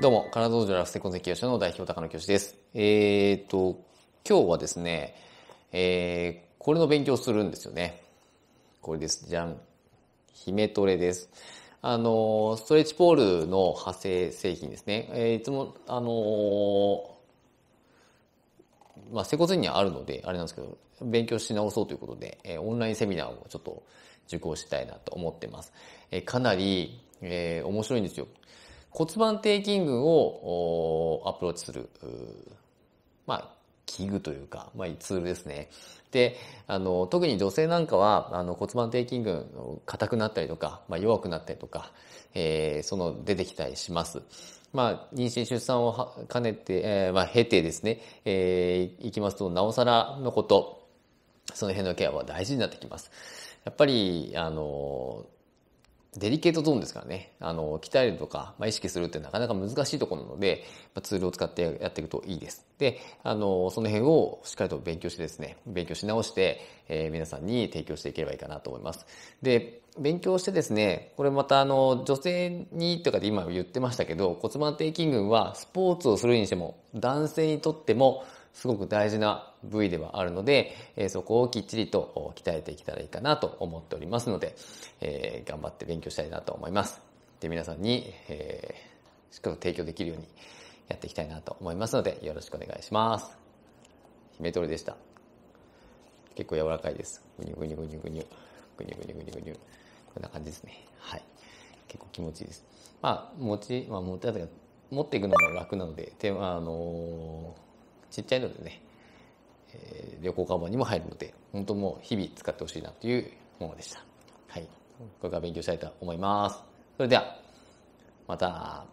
どうも、カナダ道場ラフセコンゼ教師の代表高野教師です。えーと、今日はですね、えー、これの勉強するんですよね。これです。じゃん。姫トレです。あの、ストレッチポールの派生製品ですね。えーいつも、あのまあ、接骨院にはあるので、あれなんですけど、勉強し直そうということで、えーオンラインセミナーをちょっと受講したいなと思ってます。えーかなり、えー面白いんですよ。骨盤底筋群をアプローチする、まあ、器具というか、まあ、ツールですね。で、あの、特に女性なんかは、あの、骨盤底筋群、硬くなったりとか、まあ、弱くなったりとか、えーその、出てきたりします。まあ、妊娠出産を兼ねて、えーまあ、経てですね、えー、いきますと、なおさらのこと、その辺のケアは大事になってきます。やっぱり、あの、デリケートゾーンですからね、あの、鍛えるとか、まあ、意識するってなかなか難しいところなので、まあ、ツールを使ってやっていくといいです。で、あの、その辺をしっかりと勉強してですね、勉強し直して、えー皆さんに提供していければいいかなと思います。で、勉強してですね、これまたあの、女性にとかで今言ってましたけど、骨盤底筋群はスポーツをするにしても、男性にとっても、すごく大事な部位ではあるので、えーそこをきっちりと鍛えていけたらいいかなと思っておりますので、えー頑張って勉強したいなと思います。で、皆さんに、えーしっかり提供できるようにやっていきたいなと思いますので、よろしくお願いします。姫トレでした。結構柔らかいです。ぐにゅぐにゅぐにゅぐにゅ。ぐにゅぐにゅぐにゅぐにゅ。こんな感じですね。はい。結構気持ちいいです。まあ、持ち、まあ、持って、持っていくのも楽なので、手あのーちっちゃいのでね、えー旅行カバンにも入るので、本当もう日々使ってほしいなというものでした。はい。これから勉強したいと思います。それでは、また。